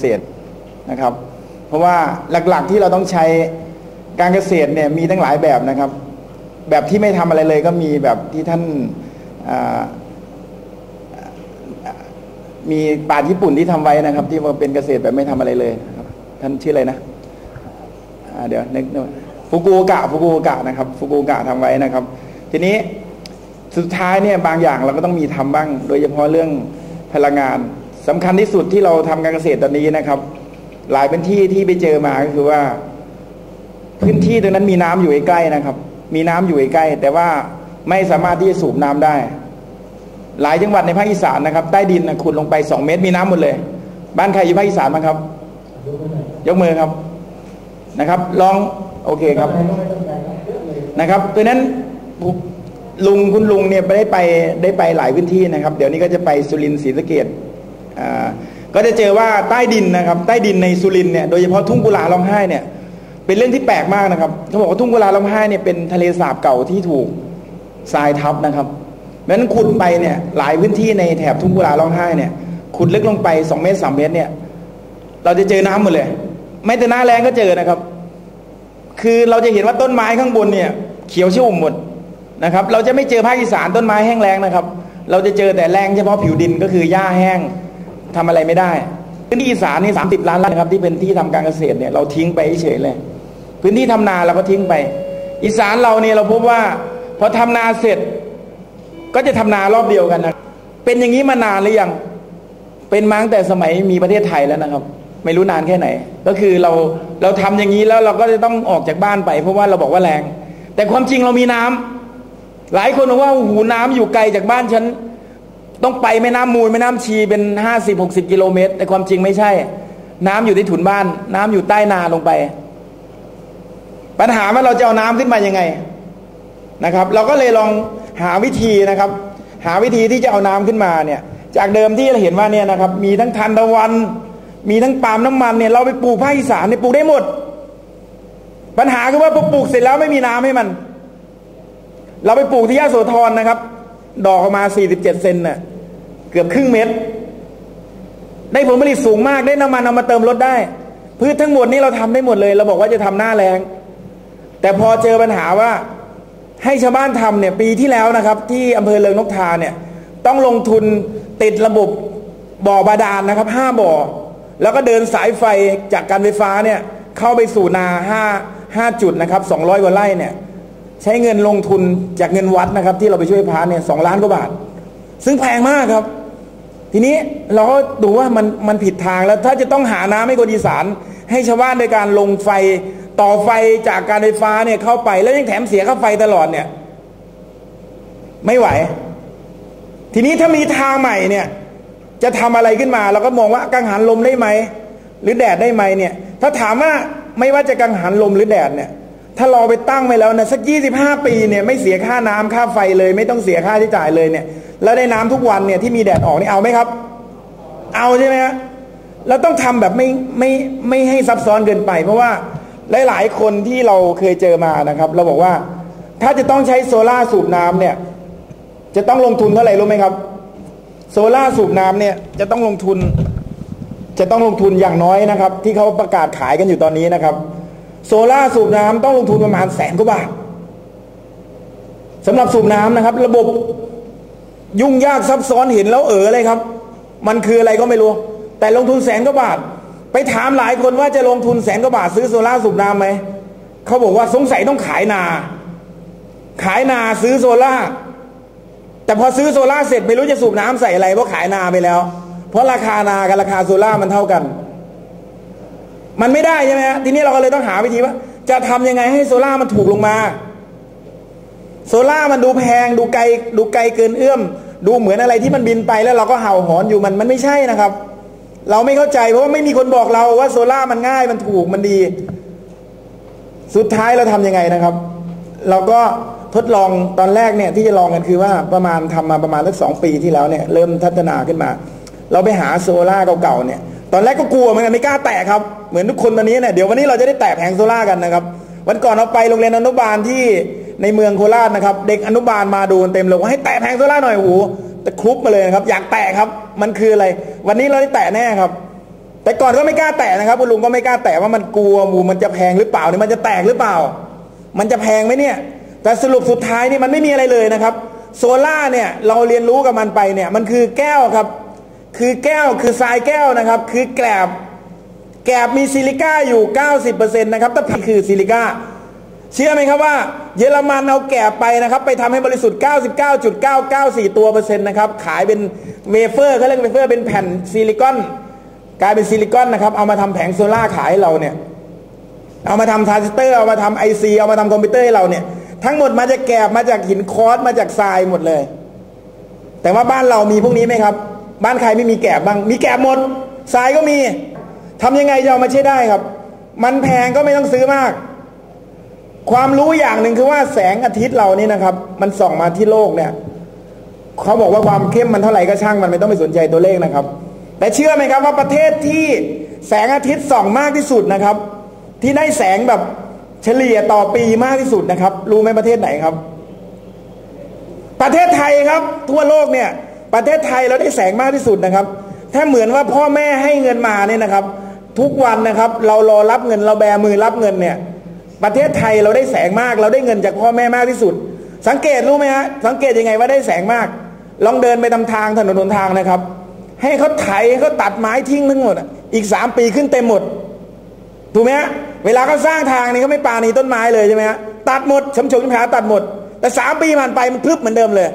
เกษตรนะครับ เพราะว่าหลักๆที่เราต้องใช้การเกษตรเนี่ยมีตั้งหลายแบบนะครับ แบบที่ไม่ทำอะไรเลยก็มีแบบที่ท่านมีป่าญี่ปุ่นที่ทำไว้นะครับ ที่ว่าเป็นเกษตรแบบไม่ทำอะไรเลยครับท่านชื่ออะไรนะเดี๋ยวนึกฟุกุโอกะฟุกุโอกะนะครับฟุกุโอกะทำไว้นะครับ ทีนี้สุดท้ายเนี่ยบางอย่างเราก็ต้องมีทำบ้าง โดยเฉพาะเรื่องพลังงาน สำคัญที่สุดที่เราทำการเกษตรตอนนี้นะครับ หลายพื้นที่ที่ไปเจอมาก็คือว่า พื้นที่ตรงนั้นมีน้ำอยู่ใกล้นะครับ มีน้ำอยู่ใกล้แต่ว่าไม่สามารถที่จะสูบน้ำได้ หลายจังหวัดในภาคอีสานนะครับ ใต้ดินนะขุดลงไปสองเมตรมีน้ำหมดเลย บ้านใครอยู่ภาคอีสานบ้างครับ ยกมือครับนะครับ ลองโอเคครับ นะครับเพราะฉะนั้นลุงคุณลุงเนี่ยได้ไปได้ไปหลายพื้นที่นะครับ เดี๋ยวนี้ก็จะไปสุรินทร์ศรีสะเกด ก็จะเจอว่าใต้ดินนะครับ ใต้ดินในสุรินเนี่ยโดยเฉพาะทุ่งกุลาร้องไห้เนี่ย เป็นเรื่องที่แปลกมากนะครับเขาบอกว่าทุ่งกุลาร้องไห้เนี่ยเป็นทะเลสาบเก่าที่ถูกทรายทับนะครับเพราะฉะนั้นขุดไปเนี่ยหลายพื้นที่ในแถบทุ่งกุลาร้องไห้เนี่ยขุดลึกลงไปสองเมตรสามเมตรเนี่ยเราจะเจอน้ำหมดเลย ไม่แต่หน้าแรงก็เจอนะครับ คือเราจะเห็นว่าต้นไม้ข้างบนเนี่ยเขียวชุ่มหมดนะครับ เราจะไม่เจอภาคอีสานต้นไม้แห้งแล้งนะครับ เราจะเจอแต่แรงเฉพาะผิวดินก็คือหญ้าแห้ง ทำอะไรไม่ได้พื้นที่อีสานนี่สามสิบล้านไร่นะครับที่เป็นที่ทำการเกษตรเนี่ยเราทิ้งไปเฉยเลย พื้นที่ทำนาเราก็ทิ้งไป อีสานเราเนี่ยเราพบว่าพอทำนาเสร็จ ก็จะทำนารอบเดียวกันนะเป็นอย่างนี้มานานหรือยังเป็นมาตั้งแต่สมัยมีประเทศไทยแล้วนะครับ ไม่รู้นานแค่ไหน ก็คือเราเราทำอย่างนี้แล้วเราก็จะต้องออกจากบ้านไป เพราะว่าเราบอกว่าแรง แต่ความจริงเรามีน้ำหลายคนบอกว่าหูน้ำอยู่ไกลจากบ้านฉัน ต้องไปแม่น้ำมูลแม่น้ำชีเป็นห้าสิบหกสิบกิโลเมตร แต่ความจริงไม่ใช่ น้ำอยู่ที่ถุนบ้าน น้ำอยู่ใต้นาลงไป ปัญหาว่าเราจะเอาน้ำขึ้นมายังไงนะครับ เราก็เลยลองหาวิธีนะครับ หาวิธีที่จะเอาน้ำขึ้นมาเนี่ยจากเดิมที่เราเห็นว่าเนี่ยนะครับ มีทั้งทันตะวัน มีทั้งปาล์มน้ำมันเนี่ยเราไปปลูกภาคอีสานเนี่ยปลูกได้หมด ปัญหาคือว่าพอปลูกเสร็จแล้วไม่มีน้ำให้มัน เราไปปลูกที่ยะโสธรนะครับ ดอกออกมา 47 เซนน่ะ เกือบครึ่งเม็ด ได้ผลผลิตสูงมาก ได้น้ำมันเอามาเติมรถได้ พืชทั้งหมดนี้เราทำได้หมดเลย เราบอกว่าจะทำหน้าแรง แต่พอเจอปัญหาว่า ให้ชาวบ้านทำเนี่ย ปีที่แล้วนะครับ ที่อำเภอเลิงนกทาเนี่ย ต้องลงทุนติดระบบบ่อบาดาลนะครับห้าบ่อ แล้วก็เดินสายไฟจากการไฟฟ้าเนี่ย เข้าไปสู่นาห้าห้าจุดนะครับสองร้อยกว่าไร่เนี่ย ใช้เงินลงทุนจากเงินวัดนะครับ ที่เราไปช่วยพระเนี่ยสองล้านกว่าบาท ซึ่งแพงมากครับ ทีนี้เราก็ดูว่ามันมันผิดทางแล้วถ้าจะต้องหาน้ำให้คนอีสานให้ชาวบ้านโดยการลงไฟต่อไฟจากการไฟฟ้าเนี่ยเข้าไป แล้วยังแถมเสียค่าไฟตลอดเนี่ย ไม่ไหว ทีนี้ถ้ามีทางใหม่เนี่ย จะทำอะไรขึ้นมาเราก็มองว่ากังหันลมได้ไหมหรือแดดได้ไหมเนี่ย ถ้าถามว่าไม่ว่าจะกังหันลมหรือแดดเนี่ย ถ้าเราไปตั้งไว้แล้วนะสักยี่สิบห้าปีเนี่ยไม่เสียค่าน้ำค่าไฟเลย ไม่ต้องเสียค่าใช้จ่ายเลยเนี่ย แล้วได้น้ำทุกวันเนี่ยที่มีแดดออกนี่เอาไหมครับ เอาใช่ไหมฮะเราต้องทำแบบไม่ไม่ไม่ให้ซับซ้อนเกินไป เพราะว่าหลาย ๆ คนที่เราเคยเจอมานะครับ เราบอกว่าถ้าจะต้องใช้โซล่าสูบน้ำเนี่ย จะต้องลงทุนเท่าไหร่รู้ไหมครับ โซล่าสูบน้ำเนี่ยจะต้องลงทุน จะต้องลงทุนอย่างน้อยนะครับ ที่เขาประกาศขายกันอยู่ตอนนี้นะครับ โซล่าสูบน้ำต้องลงทุนประมาณแสนกว่าบาทสำหรับสูบน้ำนะครับ ระบบยุ่งยากซับซ้อนเห็นแล้วเอ๋อเลยครับ มันคืออะไรก็ไม่รู้ แต่ลงทุนแสนกว่าบาท ไปถามหลายคนว่าจะลงทุนแสนกว่าบาทซื้อโซล่าสูบน้ำไหมเขาบอกว่าสงสัยต้องขายนา ขายนาซื้อโซล่าแต่พอซื้อโซล่าเสร็จไม่รู้จะสูบน้ำใส่อะไรเพราะขายนาไปแล้ว เพราะราคานากับราคาโซล่ามันเท่ากัน มันไม่ได้ใช่ไหมฮะทีนี้เราก็เลยต้องหาวิธีว่า จะทำยังไงให้โซล่ามันถูกลงมา โซล่ามันดูแพงดูไกลดูไกลเกินเอื้อม ดูเหมือนอะไรที่มันบินไปแล้วเราก็เห่าหอนอยู่มันมันไม่ใช่นะครับ เราไม่เข้าใจเพราะว่าไม่มีคนบอกเราว่าโซล่ามันง่ายมันถูกมันดี สุดท้ายเราทำยังไงนะครับ เราก็ทดลองตอนแรกเนี่ยที่จะลองกันคือว่าประมาณทำมาประมาณสักสองปีที่แล้วเนี่ยเริ่มพัฒนาขึ้นมา เราไปหาโซล่าเก่าๆเนี่ย ตอนแรกก็กลัวเหมือนกันไม่กล้าแตะครับ เหมือนทุกคนตอนนี้เนี่ยเดี๋ยววันนี้เราจะได้แตะแผงโซล่ากันนะครับ วันก่อนเราไปโรงเรียนอนุบาลที่ในเมืองโคราชนะครับ เด็กอนุบาลมาดูเต็มเลยว่าให้แตะแผงโซล่าหน่อยโอ้โหแต่คลุบมาเลยครับ อยากแตะครับ มันคืออะไร วันนี้เราได้แตะแน่ครับ แต่ก่อนก็ไม่กล้าแตะนะครับคุณลุงก็ไม่กล้าแตะว่ามันกลัวหมูมันจะแพงหรือเปล่าเนี่ยมันจะแตกหรือเปล่า มันจะแพงไหมเนี่ย แต่สรุปสุดท้ายนี่มันไม่มีอะไรเลยนะครับ โซล่าเนี่ยเราเรียนรู้กับมันไปเนี่ยมันคือแก้วครับ คือแก้วคือทรายแก้วนะครับ คือแกลบแกลบมีซิลิก้าอยู่ 90%นะครับแต่พี่คือซิลิก้าเชื่อไหมครับว่า เยอรมันเอาแกลบไปนะครับ ไปทำให้บริสุทธิ์ 99.994 ตัวเปอร์เซ็นต์นะครับ ขายเป็นเวเฟอร์เขาเรียกเวเฟอร์เป็นแผ่นซิลิคอน กลายเป็นซิลิคอนนะครับ เอามาทำแผงโซล่าขายเราเนี่ย เอามาทำทรานซิสเตอร์ เอามาทำไอซีเอามาทำคอมพิวเตอร์ให้เราเนี่ย ทั้งหมดมาจากแกลบมาจากหินควอตซ์มาจากทรายหมดเลย แต่ว่าบ้านเรามีพวกนี้ไหมครับ บ้านใครไม่มีแกบบ้าง มีแกบหมดทรายก็มีทำยังไงจะเอามาใช้ได้ครับ มันแพงก็ไม่ต้องซื้อมาก ความรู้อย่างหนึ่งคือว่าแสงอาทิตย์เรานี่นะครับ มันส่องมาที่โลกเนี่ยเขาบอกว่าความเข้มมันเท่าไหร่ก็ช่างมันไม่ต้องไปสนใจตัวเลขนะครับ แต่เชื่อไหมครับว่าประเทศที่แสงอาทิตย์ส่องมากที่สุดนะครับ ที่ได้แสงแบบเฉลี่ยต่อปีมากที่สุดนะครับ รู้ไหมประเทศไหนครับ ประเทศไทยครับ ทั่วโลกเนี่ย ประเทศไทยเราได้แสงมากที่สุดนะครับ ถ้าเหมือนว่าพ่อแม่ให้เงินมาเนี่ยนะครับ ทุกวันนะครับ เรารอรับเงินเราแบมือรับเงินเนี่ย ประเทศไทยเราได้แสงมาก เราได้เงินจากพ่อแม่มากที่สุด สังเกตรู้ไหมฮะสังเกตยังไงว่าได้แสงมาก ลองเดินไปตามทางถนนหนทางนะครับ ให้เขาไถให้เขาตัดไม้ทิ้งทั้งหมดอีกสามปีขึ้นเต็มหมดถูกไหมฮะเวลาเขาสร้างทางนี่เขาไม่ปานีต้นไม้เลยใช่ไหมฮะตัดหมดชมชมขาตัดหมด แต่สามปีผ่านไปมันพลึบเหมือนเดิมเลย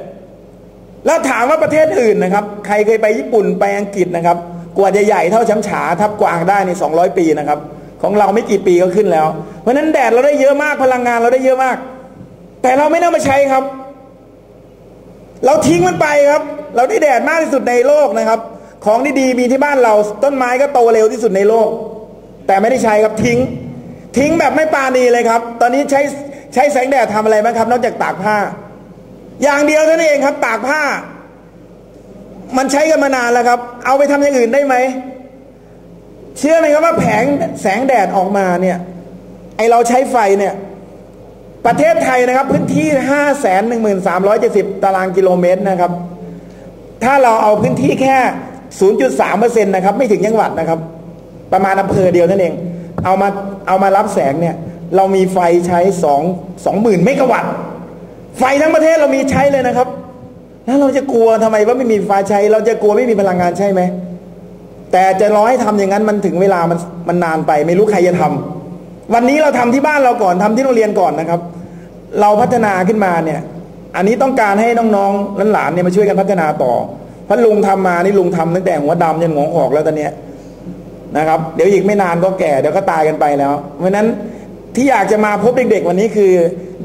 แล้วถามว่าประเทศอื่นนะครับ ใครเคยไปญี่ปุ่นไปอังกฤษนะครับ กว่าจะใหญ่เท่าช้ำฉาทับกวางได้ในสองร้อยปีนะครับ ของเราไม่กี่ปีก็ขึ้นแล้ว เพราะฉะนั้นแดดเราได้เยอะมากพลังงานเราได้เยอะมาก แต่เราไม่นำมาใช้ครับ เราทิ้งมันไปครับ เราได้แดดมากที่สุดในโลกนะครับ ของดีๆมีที่บ้านเราต้นไม้ก็โตเร็วที่สุดในโลก แต่ไม่ได้ใช้ครับทิ้ง ทิ้งแบบไม่ปาณีเลยครับ ตอนนี้ใช้ใช้แสงแดดทำอะไรบ้างครับ นอกจากตากผ้า อย่างเดียวเท่านั้นเองครับ ตากผ้า มันใช้กันมานานแล้วครับ เอาไปทำอย่างอื่นได้ไหม เชื่อไหมครับว่าแผงแสงแดดออกมาเนี่ย ไอเราใช้ไฟเนี่ย ประเทศไทยนะครับ พื้นที่ห้าแสนหนึ่งหมื่นสามร้อยเจ็ดสิบตารางกิโลเมตรนะครับ ถ้าเราเอาพื้นที่แค่ศูนย์จุดสามเปอร์เซ็นต์นะครับ ไม่ถึงจังหวัดนะครับ ประมาณอำเภอเดียวนั่นเอง เอามาเอามารับแสงเนี่ย เรามีไฟใช้สองสองหมื่นเมกะวัตต์ ไฟทั้งประเทศเรามีใช้เลยนะครับ แล้วเราจะกลัวทำไมว่าไม่มีไฟใช้ เราจะกลัวไม่มีพลังงานใช่ไหม แต่จะรอให้ทำอย่างนั้นมันถึงเวลามันมันนานไป ไม่รู้ใครจะทำวันนี้เราทำที่บ้านเราก่อนทำที่โรงเรียนก่อนนะครับ เราพัฒนาขึ้นมาเนี่ย อันนี้ต้องการให้น้องๆหลานๆเนี่ยมาช่วยกันพัฒนาต่อพราะลุงทำมานี่ลุงทำตั้งแต่หัวดำยันหัวหอกแล้วตอนเนี้ยนะครับ เดี๋ยวอีกไม่นานก็แก่เดี๋ยวก็ตายกันไปแล้ว เพราะฉะนั้นที่อยากจะมาพบเด็กๆวันนี้คือ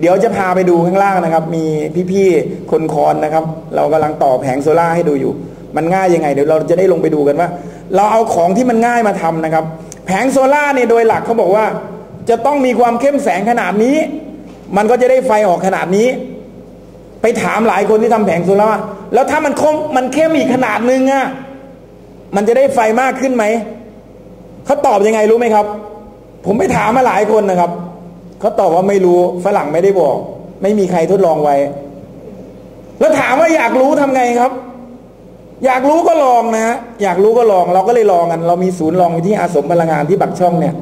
เดี๋ยวจะพาไปดูข้างล่างนะครับ มีพี่ๆคนคอนนะครับ เรากำลังต่อแผงโซล่าให้ดูอยู่ มันง่ายยังไง เดี๋ยวเราจะได้ลงไปดูกันว่า เราเอาของที่มันง่ายมาทำนะครับ แผงโซล่าเนี่ยโดยหลักเขาบอกว่า จะต้องมีความเข้มแสงขนาดนี้ มันก็จะได้ไฟออกขนาดนี้ ไปถามหลายคนที่ทำแผงโซล่าแล้วถ้ามันคมมันเข้มอีกขนาดนึงอะมันจะได้ไฟมากขึ้นไหมเขาตอบยังไงรู้ไหมครับ ผมไปถามมาหลายคนนะครับ เขาตอบว่าไม่รู้ฝรั่งไม่ได้บอก ไม่มีใครทดลองไว้ แล้วถามว่าอยากรู้ทำไงครับ อยากรู้ก็ลองนะอยากรู้ก็ลอง เราก็เลยลองกัน เรามีศูนย์ลองที่อาสมพลังงานที่บักช่องเนี่ย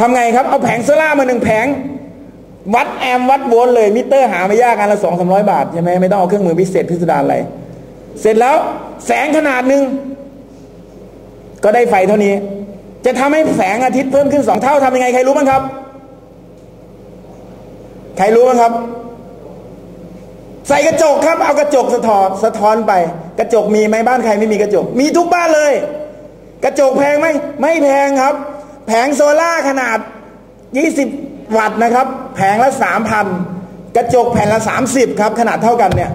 ทำไงครับ เอาแผงโซล่ามาหนึ่งแผง วัดแอมวัดโวลต์เลย มิเตอร์หาไม่ยากกันละสองสามร้อยบาทใช่ไหมไม่ต้องเอาเครื่องมือพิเศษพิสดารอะไร เสร็จแล้วแสงขนาดหนึ่งก็ได้ไฟเท่านี้ จะทำให้แสงอาทิตย์เพิ่มขึ้นสองเท่าทำยังไงใครรู้บ้างครับ ใครรู้บ้างครับ ใส่กระจกครับ เอากระจกสะท้อนสะท้อนไป กระจกมีไหมบ้านใครไม่มีกระจก มีทุกบ้านเลย กระจกแพงไหมไม่แพงครับ แผงโซล่าขนาด 20 วัตต์นะครับ แผงละ3,000กระจกแผ่นละ 30 ครับ ขนาดเท่ากันเนี่ย